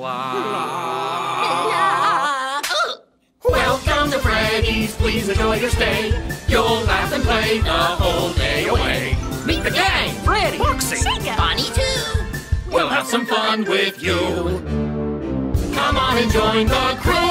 Welcome to Freddy's, please enjoy your stay. You'll laugh and play the whole day away. Meet the gang, Freddy, Foxy, Bonnie too. We'll have some fun with you. Come on and join the crew.